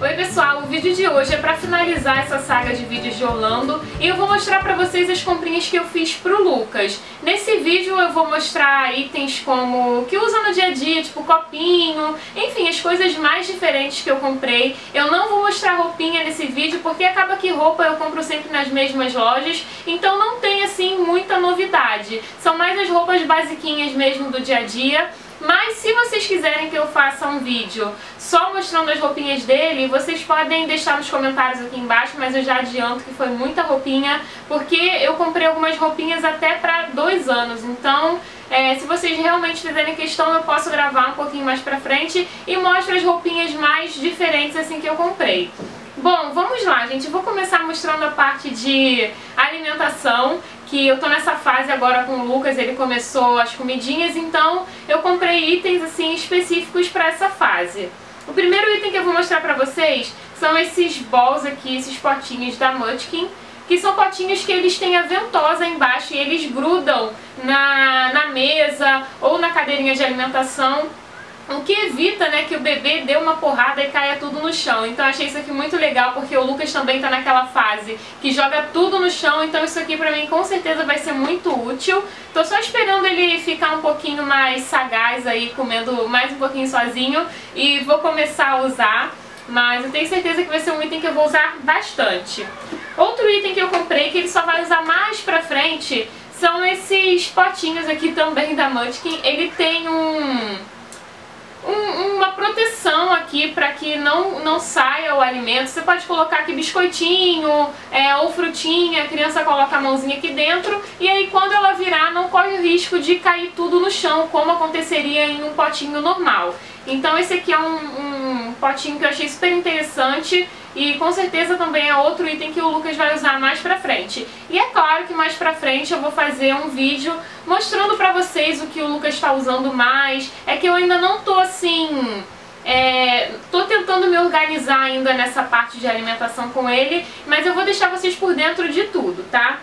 Oi pessoal, o vídeo de hoje é para finalizar essa saga de vídeos de Orlando e eu vou mostrar para vocês as comprinhas que eu fiz pro Lucas. Nesse vídeo eu vou mostrar itens como que usa no dia a dia, tipo copinho, enfim, as coisas mais diferentes que eu comprei. Eu não vou mostrar roupinha nesse vídeo porque acaba que roupa eu compro sempre nas mesmas lojas, então não tem assim muita novidade. São mais as roupas basiquinhas mesmo do dia a dia. Mas se vocês quiserem que eu faça um vídeo só mostrando as roupinhas dele, vocês podem deixar nos comentários aqui embaixo, mas eu já adianto que foi muita roupinha, porque eu comprei algumas roupinhas até pra dois anos, então é, se vocês realmente fizerem questão, eu posso gravar um pouquinho mais pra frente e mostro as roupinhas mais diferentes assim que eu comprei. Bom, vamos lá, gente. vou começar mostrando a parte de alimentação, que eu tô nessa fase agora com o Lucas, ele começou as comidinhas, então eu comprei itens assim específicos para essa fase. O primeiro item que eu vou mostrar pra vocês são esses balls aqui, esses potinhos da Mutkin, que são potinhos que eles têm a ventosa embaixo e eles grudam na, na mesa ou na cadeirinha de alimentação o que evita né, que o bebê dê uma porrada e caia tudo no chão. Então achei isso aqui muito legal, porque o Lucas também tá naquela fase que joga tudo no chão, então isso aqui pra mim com certeza vai ser muito útil. Tô só esperando ele ficar um pouquinho mais sagaz aí, comendo mais um pouquinho sozinho, e vou começar a usar. Mas eu tenho certeza que vai ser um item que eu vou usar bastante. Outro item que eu comprei, que ele só vai usar mais pra frente, são esses potinhos aqui também da Munchkin. Ele tem um um, uma proteção aqui para que não, não saia o alimento. Você pode colocar aqui biscoitinho é, ou frutinha, a criança coloca a mãozinha aqui dentro e aí quando ela virar não corre o risco de cair tudo no chão, como aconteceria em um potinho normal. Então esse aqui é um, um potinho que eu achei super interessante e com certeza também é outro item que o Lucas vai usar mais pra frente. E é claro que mais pra frente eu vou fazer um vídeo mostrando pra vocês o que o Lucas está usando mais. É que eu ainda não tô assim... É, tô tentando me organizar ainda nessa parte de alimentação com ele, mas eu vou deixar vocês por dentro de tudo, tá?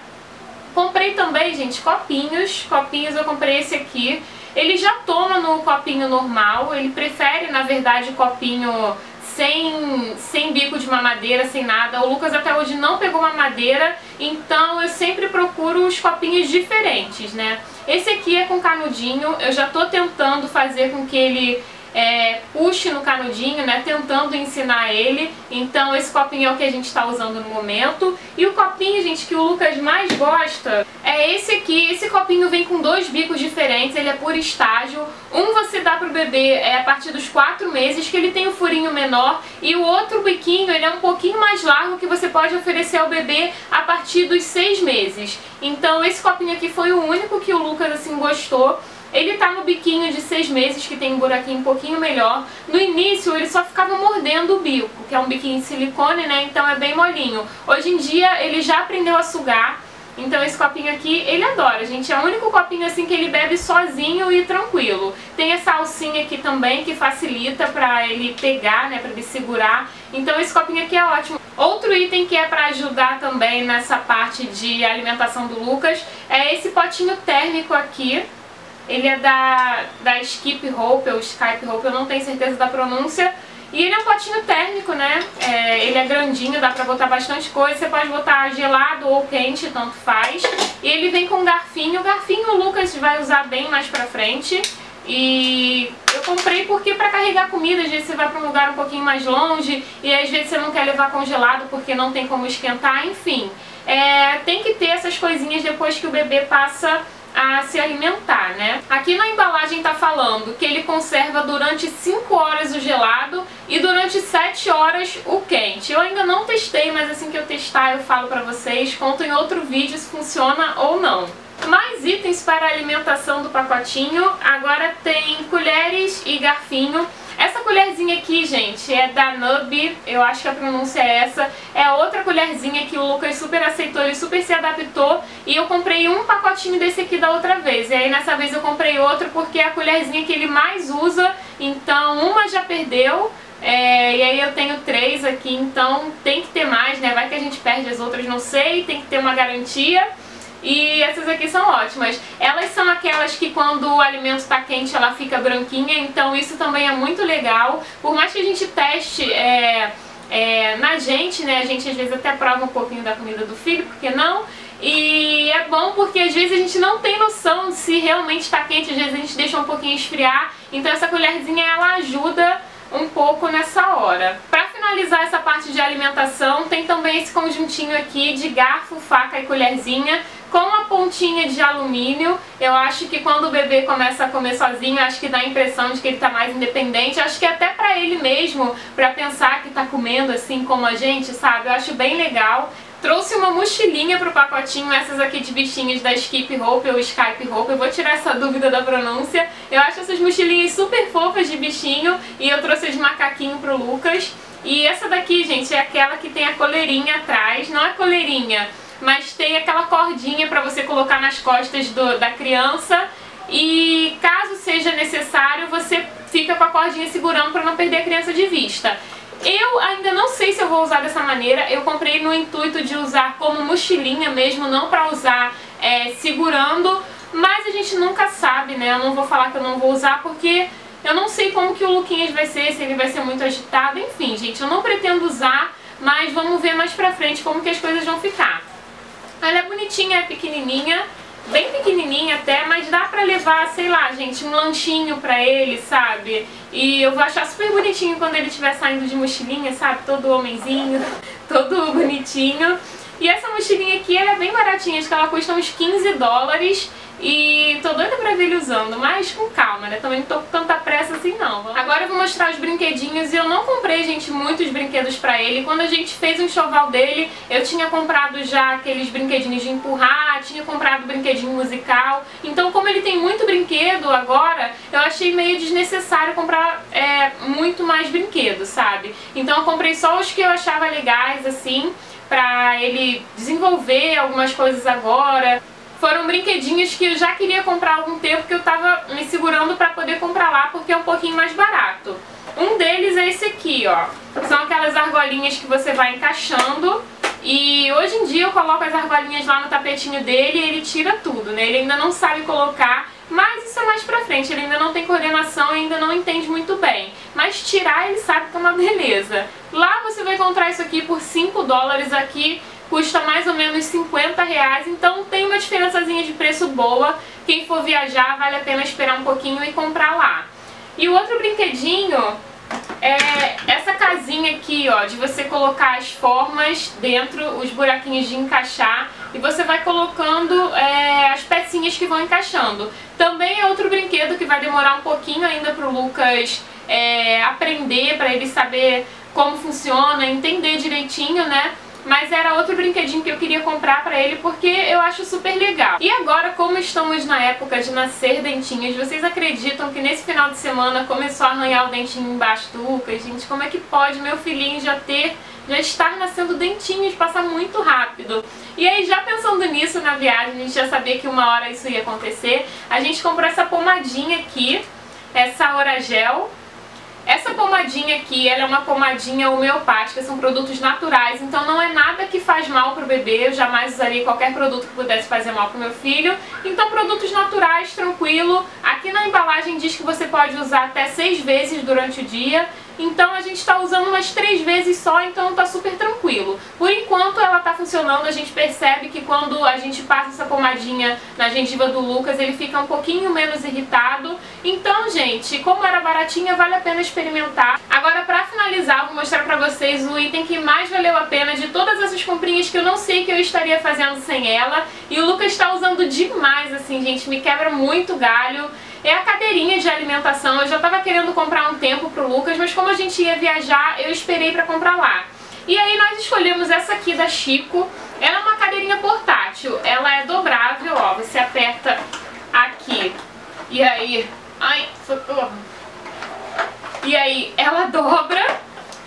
Comprei também, gente, copinhos. Copinhos eu comprei esse aqui. Ele já toma no copinho normal, ele prefere, na verdade, copinho sem, sem bico de mamadeira, sem nada. O Lucas até hoje não pegou mamadeira, então eu sempre procuro os copinhos diferentes, né? Esse aqui é com canudinho, eu já tô tentando fazer com que ele é, puxe no canudinho, né, tentando ensinar ele. Então esse copinho é o que a gente está usando no momento. E o copinho, gente, que o Lucas mais gosta é esse aqui. Esse copinho vem com dois bicos diferentes, ele é por estágio. Um você dá pro bebê é, a partir dos 4 meses, que ele tem o um furinho menor. E o outro biquinho, ele é um pouquinho mais largo, que você pode oferecer ao bebê a partir dos 6 meses. Então esse copinho aqui foi o único que o Lucas, assim, gostou. Ele tá no biquinho de seis meses, que tem um buraquinho um pouquinho melhor. No início, ele só ficava mordendo o bico, que é um biquinho de silicone, né? Então é bem molinho. Hoje em dia, ele já aprendeu a sugar. Então esse copinho aqui, ele adora, gente. É o único copinho assim que ele bebe sozinho e tranquilo. Tem essa alcinha aqui também que facilita pra ele pegar, né, pra ele segurar. Então esse copinho aqui é ótimo. Outro item que é pra ajudar também nessa parte de alimentação do Lucas é esse potinho térmico aqui. Ele é da, da Skip Hope, ou Skype Hope, eu não tenho certeza da pronúncia. E ele é um potinho térmico, né? É, ele é grandinho, dá pra botar bastante coisa. Você pode botar gelado ou quente, tanto faz. E ele vem com garfinho. O garfinho o Lucas vai usar bem mais pra frente. E eu comprei porque pra carregar comida, às vezes você vai pra um lugar um pouquinho mais longe e às vezes você não quer levar congelado porque não tem como esquentar, enfim. É, tem que ter essas coisinhas depois que o bebê passa a se alimentar, né? Aqui na embalagem tá falando que ele conserva durante 5 horas o gelado e durante 7 horas o quente. Eu ainda não testei, mas assim que eu testar eu falo pra vocês, conto em outro vídeo se funciona ou não. Mais itens para alimentação do pacotinho, agora tem colheres e garfinho. Essa colherzinha aqui, gente, é da Nub, eu acho que a pronúncia é essa. É outra colherzinha que o Lucas super aceitou, ele super se adaptou. E eu comprei um pacotinho desse aqui da outra vez. E aí nessa vez eu comprei outro porque é a colherzinha que ele mais usa. Então uma já perdeu, é, e aí eu tenho três aqui, então tem que ter mais, né? Vai que a gente perde as outras, não sei, tem que ter uma garantia. E essas aqui são ótimas. Elas são aquelas que quando o alimento está quente ela fica branquinha, então isso também é muito legal. Por mais que a gente teste... É, é, na gente, né? A gente às vezes até prova um pouquinho da comida do filho, por que não? E é bom porque às vezes a gente não tem noção se realmente está quente, às vezes a gente deixa um pouquinho esfriar. Então essa colherzinha ela ajuda um pouco nessa hora. Para finalizar essa parte de alimentação, tem também esse conjuntinho aqui de garfo, faca e colherzinha com a pontinha de alumínio. Eu acho que quando o bebê começa a comer sozinho, acho que dá a impressão de que ele está mais independente. Acho que até para ele mesmo, para pensar que está comendo assim como a gente, sabe? Eu acho bem legal. Trouxe uma mochilinha pro pacotinho, essas aqui de bichinhos da Skip Hope ou Skype Hope. Eu vou tirar essa dúvida da pronúncia. Eu acho essas mochilinhas super fofas de bichinho e eu trouxe de macaquinho pro Lucas. E essa daqui, gente, é aquela que tem a coleirinha atrás. Não é coleirinha, mas tem aquela cordinha para você colocar nas costas do, da criança. E caso seja necessário, você fica com a cordinha segurando para não perder a criança de vista. Eu ainda não sei se eu vou usar dessa maneira, eu comprei no intuito de usar como mochilinha mesmo, não pra usar é, segurando, mas a gente nunca sabe, né? Eu não vou falar que eu não vou usar porque eu não sei como que o Luquinhas vai ser, se ele vai ser muito agitado, enfim, gente, eu não pretendo usar, mas vamos ver mais pra frente como que as coisas vão ficar. Ela é bonitinha, é pequenininha, bem pequenininha até, mas dá pra levar, sei lá, gente, um lanchinho pra ele, sabe? E eu vou achar super bonitinho quando ele estiver saindo de mochilinha, sabe? Todo homenzinho, todo bonitinho. E essa mochilinha aqui, ela é bem baratinha, acho que ela custa uns 15 dólares. E tô doida pra ver ele usando, mas com calma, né? Também não tô com tanta pressa assim não. Agora eu vou mostrar os brinquedinhos e eu não comprei, gente, muitos brinquedos pra ele. Quando a gente fez o enxoval dele, eu tinha comprado já aqueles brinquedinhos de empurrar, tinha comprado brinquedinho musical. Então como ele tem muito brinquedo agora, eu achei meio desnecessário comprar é, muito mais brinquedos, sabe? Então eu comprei só os que eu achava legais, assim, pra ele desenvolver algumas coisas agora foram brinquedinhos que eu já queria comprar há algum tempo que eu tava me segurando pra poder comprar lá porque é um pouquinho mais barato. Um deles é esse aqui, ó. São aquelas argolinhas que você vai encaixando e hoje em dia eu coloco as argolinhas lá no tapetinho dele e ele tira tudo, né? Ele ainda não sabe colocar, mas isso é mais pra frente. Ele ainda não tem coordenação e ainda não entende muito bem. Mas tirar ele sabe que é uma beleza. Lá você vai encontrar isso aqui por 5 dólares aqui custa mais ou menos 50 reais, então tem uma diferençazinha de preço boa. Quem for viajar, vale a pena esperar um pouquinho e comprar lá. E o outro brinquedinho é essa casinha aqui, ó, de você colocar as formas dentro, os buraquinhos de encaixar, e você vai colocando é, as pecinhas que vão encaixando. Também é outro brinquedo que vai demorar um pouquinho ainda pro Lucas é, aprender, para ele saber como funciona, entender direitinho, né? mas era outro brinquedinho que eu queria comprar pra ele porque eu acho super legal. E agora, como estamos na época de nascer dentinhos, vocês acreditam que nesse final de semana começou a arranhar o dentinho embaixo do Lucas? Gente, como é que pode meu filhinho já ter já estar nascendo dentinhos, passa muito rápido. E aí, já pensando nisso na viagem, a gente já sabia que uma hora isso ia acontecer, a gente comprou essa pomadinha aqui, essa Oragel, essa pomadinha aqui, ela é uma pomadinha homeopática, são produtos naturais, então não é nada que faz mal pro bebê, eu jamais usaria qualquer produto que pudesse fazer mal pro meu filho. Então produtos naturais, tranquilo. Aqui na embalagem diz que você pode usar até seis vezes durante o dia, então a gente está usando umas três vezes só, então tá super tranquilo. Por enquanto ela tá funcionando, a gente percebe que quando a gente passa essa pomadinha na gengiva do Lucas, ele fica um pouquinho menos irritado. Então, gente, como era baratinha, vale a pena experimentar. Agora, pra finalizar, vou mostrar pra vocês o item que mais valeu a pena de todas essas comprinhas que eu não sei que eu estaria fazendo sem ela. E o Lucas tá usando demais, assim, gente, me quebra muito galho é a cadeirinha de alimentação. Eu já estava querendo comprar um tempo pro Lucas, mas como a gente ia viajar, eu esperei para comprar lá. E aí nós escolhemos essa aqui da Chico. Ela é uma cadeirinha portátil. Ela é dobrável, ó. Você aperta aqui. E aí... Ai, socorro. E aí ela dobra,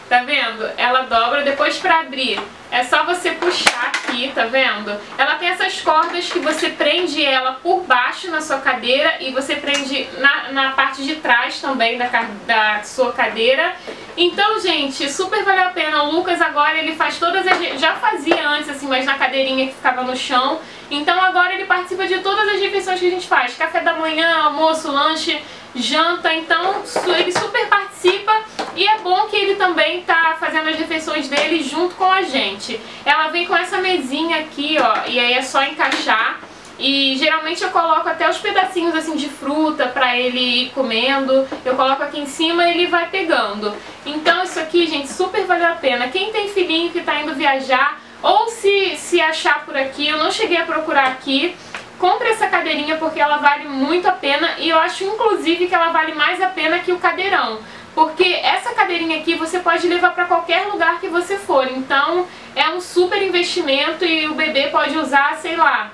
tá vendo? Ela dobra, depois pra abrir é só você puxar aqui, tá vendo? Ela tem essas cordas que você prende ela por baixo na sua cadeira e você prende na, na parte de trás também da, da sua cadeira. Então, gente, super valeu a pena. O Lucas agora, ele faz todas as... Já fazia antes, assim, mas na cadeirinha que ficava no chão. Então agora ele participa de todas as refeições que a gente faz. Café da manhã, almoço, lanche, janta. Então ele super participa e é bom que ele também tá fazendo as refeições dele junto com a gente. Ela vem com essa mesinha aqui, ó, e aí é só encaixar. E geralmente eu coloco até os pedacinhos assim de fruta pra ele ir comendo. Eu coloco aqui em cima e ele vai pegando. Então isso aqui, gente, super vale a pena. Quem tem filhinho que tá indo viajar, ou se, se achar por aqui, eu não cheguei a procurar aqui, compre essa cadeirinha porque ela vale muito a pena e eu acho inclusive que ela vale mais a pena que o cadeirão. Porque essa cadeirinha aqui você pode levar para qualquer lugar que você for, então é um super investimento e o bebê pode usar, sei lá,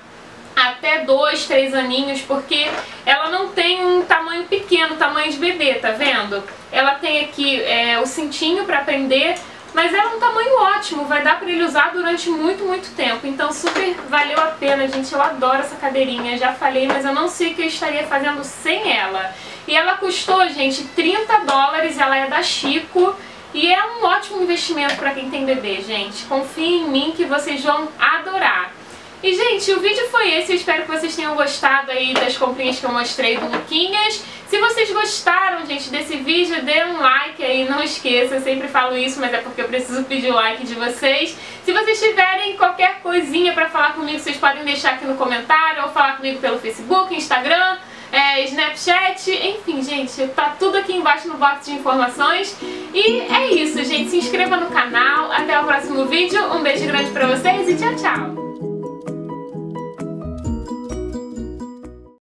até dois, três aninhos, porque ela não tem um tamanho pequeno, tamanho de bebê, tá vendo? Ela tem aqui é, o cintinho para prender, mas é um tamanho ótimo, vai dar pra ele usar durante muito, muito tempo. Então super valeu a pena, gente. Eu adoro essa cadeirinha, já falei, mas eu não sei o que eu estaria fazendo sem ela. E ela custou, gente, 30 dólares, ela é da Chico. E é um ótimo investimento para quem tem bebê, gente. Confiem em mim que vocês vão adorar. E, gente, o vídeo foi esse. Eu espero que vocês tenham gostado aí das comprinhas que eu mostrei do Luquinhas. Se vocês gostaram, gente, desse vídeo, dê um like aí. Não esqueça, eu sempre falo isso, mas é porque eu preciso pedir o like de vocês. Se vocês tiverem qualquer coisinha pra falar comigo, vocês podem deixar aqui no comentário ou falar comigo pelo Facebook, Instagram, é, Snapchat, enfim, gente, tá tudo aqui embaixo no box de informações. E é isso, gente. Se inscreva no canal. Até o próximo vídeo. Um beijo grande pra vocês e tchau, tchau!